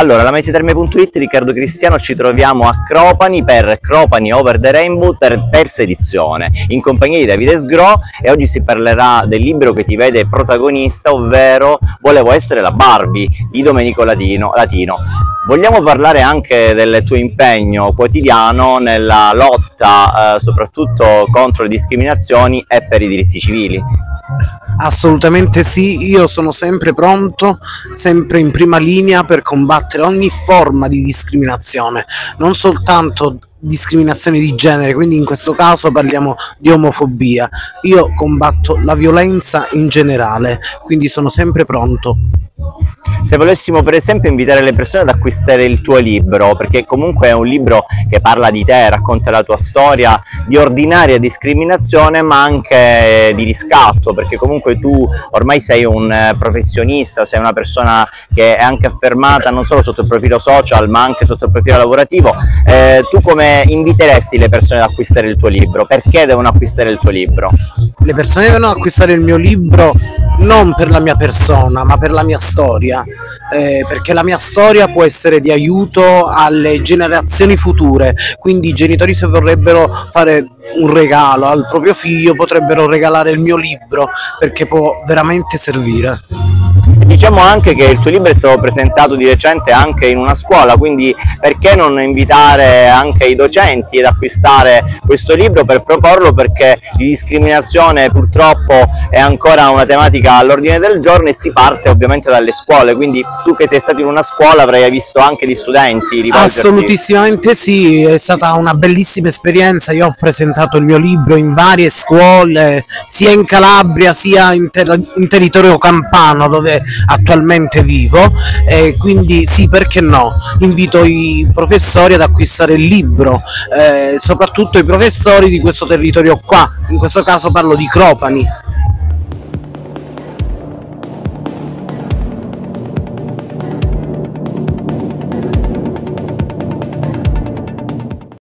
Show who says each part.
Speaker 1: Allora, la Meziterme.it, Riccardo Cristiano, ci troviamo a Cropani per Cropani Over the Rainbow per terza edizione, in compagnia di Davide Sgro e oggi si parlerà del libro che ti vede protagonista, ovvero Volevo essere la Barbie di Domenico Latino. Latino. Vogliamo parlare anche del tuo impegno quotidiano nella lotta eh, soprattutto contro le discriminazioni e per i diritti civili.
Speaker 2: Assolutamente sì, io sono sempre pronto, sempre in prima linea per combattere ogni forma di discriminazione, non soltanto discriminazione di genere, quindi in questo caso parliamo di omofobia. Io combatto la violenza in generale, quindi sono sempre pronto.
Speaker 1: Se volessimo per esempio invitare le persone ad acquistare il tuo libro, perché comunque è un libro che parla di te, racconta la tua storia di ordinaria discriminazione ma anche di riscatto, perché comunque tu ormai sei un eh, professionista, sei una persona che è anche affermata non solo sotto il profilo social ma anche sotto il profilo lavorativo, eh, tu come inviteresti le persone ad acquistare il tuo libro? Perché devono acquistare il tuo libro?
Speaker 2: Le persone devono acquistare il mio libro non per la mia persona ma per la mia storia eh, perché la mia storia può essere di aiuto alle generazioni future, quindi i genitori se vorrebbero fare un regalo al proprio figlio potrebbero regalare il mio libro perché può veramente servire.
Speaker 1: Diciamo anche che il tuo libro è stato presentato di recente anche in una scuola, quindi perché non invitare anche i docenti ad acquistare questo libro per proporlo perché di discriminazione purtroppo è ancora una tematica all'ordine del giorno e si parte ovviamente dalle scuole, quindi tu che sei stato in una scuola avrai visto anche gli studenti rivolgerti.
Speaker 2: Assolutissimamente sì, è stata una bellissima esperienza, io ho presentato il mio libro in varie scuole, sia in Calabria sia in, ter in territorio campano dove attualmente vivo e quindi sì perché no? Invito i professori ad acquistare il libro eh, soprattutto i professori di questo territorio qua. In questo caso parlo di Cropani